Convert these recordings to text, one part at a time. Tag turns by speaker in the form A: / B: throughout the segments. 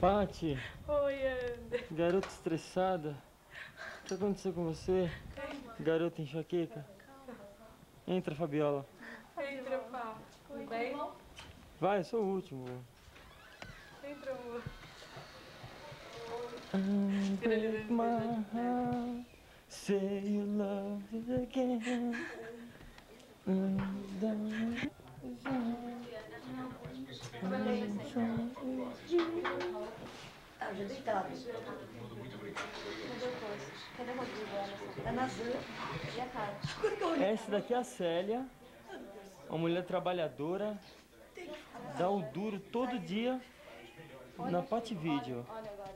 A: Pati,
B: Oi, Ander.
A: garota estressada. O que aconteceu com você? Garota enxaqueca? Entra, Fabiola.
B: Entra, pá. Tudo bem?
A: Vai, eu sou o último.
B: Entra, amor.
A: Break my heart, say you love it again.
C: Ah, já deitado.
D: Cadê o Rodrigo? Anderson?
C: Tá na sua.
D: E a cara?
A: Essa daqui é a Célia, uma mulher trabalhadora, dá o duro todo dia na.
D: Olha agora.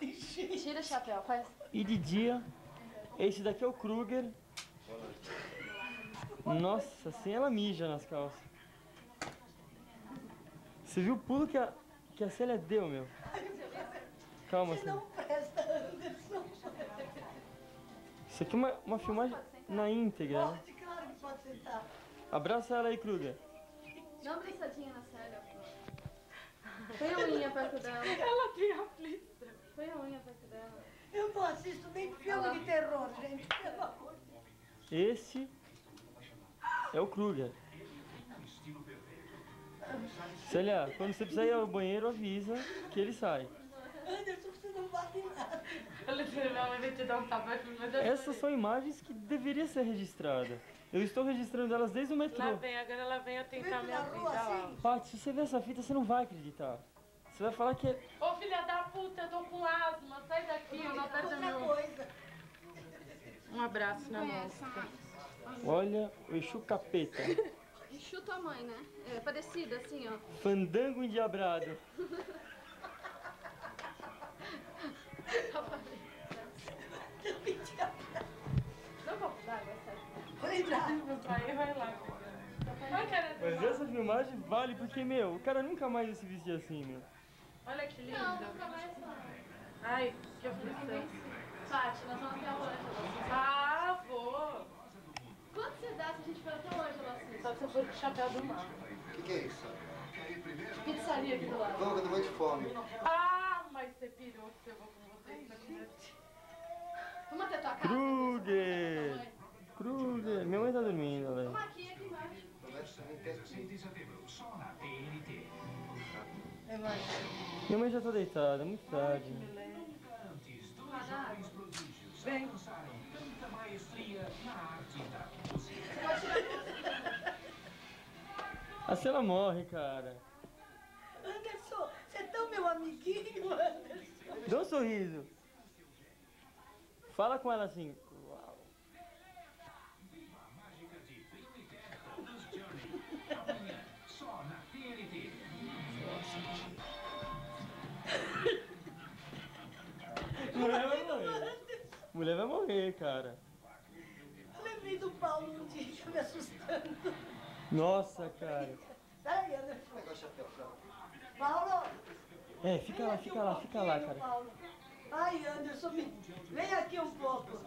D: Tira o chapéu, faz.
A: E de dia, esse daqui é o Kruger. Nossa, assim ela mija nas calças. Você viu o pulo que a, que a Célia deu, meu? Calma,
C: Você
A: Célia. Isso aqui é uma, uma filmagem na íntegra, né?
C: Pode, claro que pode sentar.
A: Abraça ela aí, Kruger.
D: Dá uma abraçadinha na Célia. Põe a unha perto dela.
B: Ela tem aflição.
D: Põe a unha perto dela.
C: Eu não assisto nem filme de terror, gente. Pelo amor de Deus.
A: Esse é o Kruger. Célia, quando você precisar ir ao banheiro, avisa que ele sai.
C: Anderson, você não vale nada.
B: Ela disse, não, ele te dar um tapa, mas
A: Essas são imagens que deveriam ser registradas. Eu estou registrando elas desde o
B: Lá
A: metrô.
B: vem, agora ela vem eu tentar minha
C: pela
B: vida lá.
C: assim.
A: Paty, se você ver essa fita, você não vai acreditar. Você vai falar que é...
B: Ô filha da puta, eu tô com asma, sai daqui, eu não aperta
C: Outra
B: meu.
C: coisa.
B: Um abraço na mão.
A: Olha o Exu Capeta.
D: Enxu tua mãe, né? É parecida, assim, ó.
A: Fandango endiabrado.
B: pai vai lá. Vai.
A: Mas essa filmagem vale porque, meu, o cara nunca mais ia se vestir assim, meu.
B: Olha que lindo.
D: Não, nunca mais não.
B: Ai, que aflição.
D: Paty, nós vamos até hoje, Alocine.
B: Ah, vou.
D: Quanto você dá se a gente for até hoje, Alocine?
B: Só se eu for com o chapéu do mar.
E: O que, que é isso?
D: Pizzaria aqui do lado.
E: Vamos, que eu tô muito de fome.
B: Ah, mas você pirou que eu vou com vocês pra comer.
D: Vamos até tua casa?
A: Kruger! Kruger! Minha mãe tá dormindo, velho. Minha mãe já tá deitada, é muito tarde.
B: Vem.
A: Assim ela morre, cara.
C: Anderson, você é tão meu amiguinho, Anderson.
A: Dá um sorriso. Fala com ela assim. Cara.
C: Eu lembrei do Paulo um dia me assustando.
A: Nossa, cara.
C: Peraí,
E: pra
C: Paulo!
A: É, fica lá, fica lá, fica lá, cara.
C: Paulo. Ai, Anderson, me... vem aqui um pouco.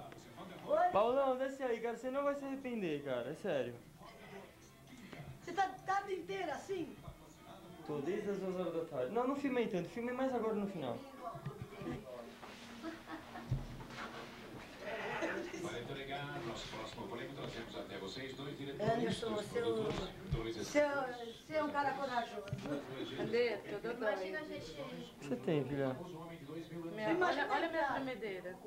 C: Oi,
A: Paulão, desce aí, cara. Você não vai se arrepender, cara. É sério.
C: você tá tarde inteira assim?
A: Tô desde as duas horas da tarde. Não, não filmei tanto. Filmei mais agora no final.
C: Anderson, seu-
F: dois
C: Você é, você é um cara corajoso.
B: Cadê? Tudo bem.
D: Imagina a gente...
A: Você tem, filha?
B: Minha, olha, olha minha tremedeira.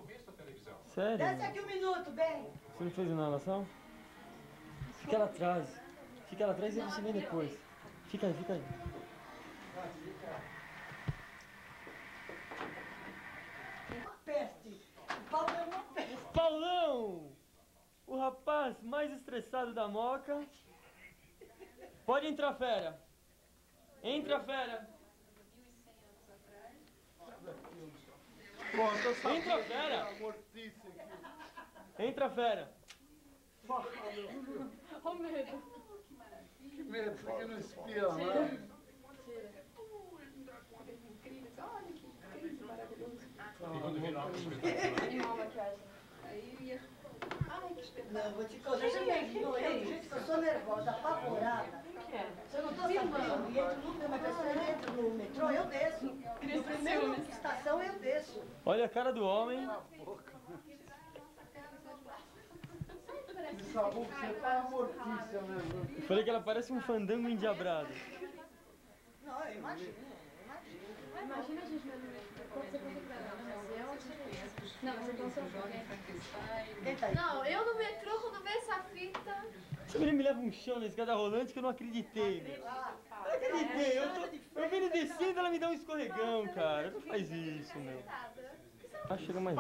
A: Sério?
C: Desce aqui um minuto, bem.
A: Você não fez inalação? Fica lá atrás. Fica lá atrás e você vem depois. Fica aí, fica aí.
C: Uma peste. O Paulo é uma peste.
A: Paulão! O rapaz mais estressado da moca. Pode entrar, fera. Entra, fera. Entra, fera. Entra, fera.
D: Oh, medo.
E: Que medo, por que não espia lá?
D: Animal maquiagem. Aí ia...
C: Não, vou te contar. Você me viu eu, do jeito que eu sou nervosa, apavorada.
B: O que é?
C: Se eu não tô sabendo, e entro nunca, uma pessoa entra no metrô, metrô, eu desço. No primeiro estação eu desço.
A: Olha a cara do homem.
E: Tá mortícia mesmo.
A: Eu falei que ela parece um fandango endiabrado.
C: Não, eu imagino.
D: Imagina a gente mesmo. Quando você Não, então. Não, eu no metrô, quando vejo essa fita.
A: Esse menino me leva um chão na escada rolante que eu não acreditei, meu.
C: Ah,
A: Não acreditei, eu, tô, eu venho descendo ela me dá um escorregão, cara. Não faz isso, meu. Ah, chega mais.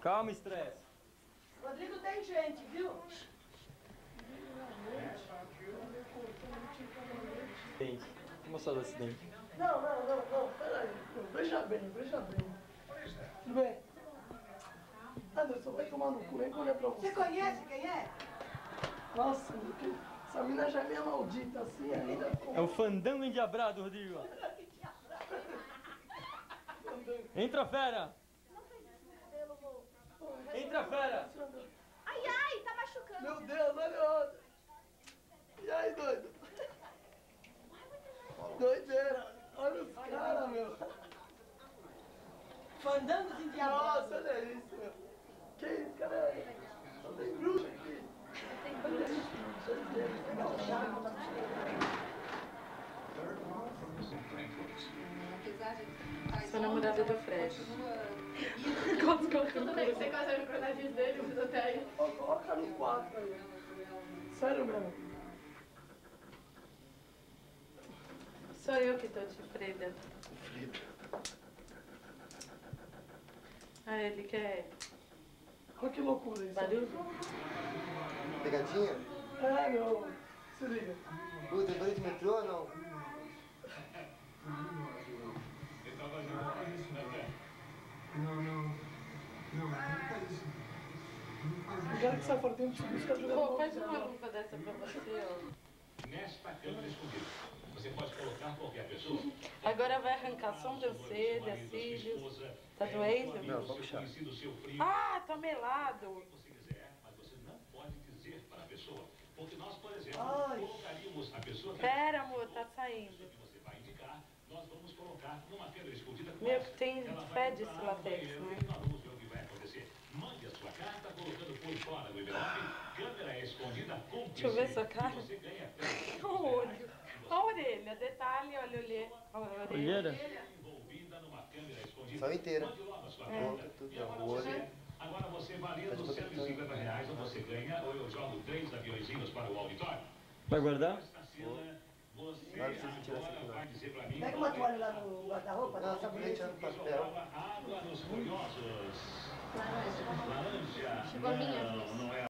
A: Calma, estresse.
C: Rodrigo tem gente, viu?
A: Dente. Vou mostrar o acidente.
G: Não, não, não, não, peraí. Não, Veja bem, veja bem. Tudo bem? Tomar no cu, que eu olhar pra
C: Você
G: você.
C: conhece quem é?
G: Nossa, que- essa mina já é meio maldita assim ainda.
A: É o fandango endiabrado, Rodrigo. Entra, fera! Entra, fera!
D: Ai, ai, tá machucando.
G: Meu Deus, olha outra. E aí, doido? Doideira. Olha os caras, meu.
C: Fandangos endiabrados.
G: Nossa, olha
D: Tudo bem, você quase no coronavírus dele, mas até aí.
G: Ó, coloca no 4 aí. Sério mesmo.
B: Sou eu que tô de Freda. Ah, ele quer
G: Olha que loucura isso.
B: barulho?
E: Pegadinha?
G: É, meu. Se liga.
E: Puta, eu de metrô ou não?
G: Eu quero que saia fora, tem um tio buscar jogar
B: Pô, faz uma luva dessa pra você, ó.
F: Nesta câmera escondida, você pode colocar qualquer pessoa.
B: Agora vai arrancar sobrancelha, cílios. Tá doendo?
E: Não, vou puxar.
B: Ah, tá melado.
F: você quiser, mas você não pode dizer para a pessoa. Porque nós, por exemplo,
C: Ai.
F: colocaríamos a pessoa que
B: Pera, amor, tá saindo.
F: você vai indicar, nós vamos colocar numa câmera escondida.
B: Meu, tem fede esse latex, né?
F: Nós vamos ver o que vai acontecer. Mande a sua carta colocando por fora do envelope, câmera escondida com
B: Deixa eu ver sua cara.
F: Você ganha
B: Olha o olho. Olha a orelha, detalhe, olha a orelha. Olha a orelha.
A: Olheira?
F: envolvida numa câmera escondida.
E: Só inteira.
F: Mande logo a sua
E: Boca,
F: carta.
E: tudo,
F: agora
E: o olho.
F: você, agora você valendo 150 reais, ou você ganha, ou eu jogo três aviõezinhos para o auditório.
A: Vai guardar?
F: Tarsila, você agora vai dizer para mim...
C: Pega uma toalha lá no guarda-roupa, dá um sabonete.
E: no papel.
F: Água nos curiosos. Laranja.
D: Chegou a minha
F: Não,
D: vez.
F: não é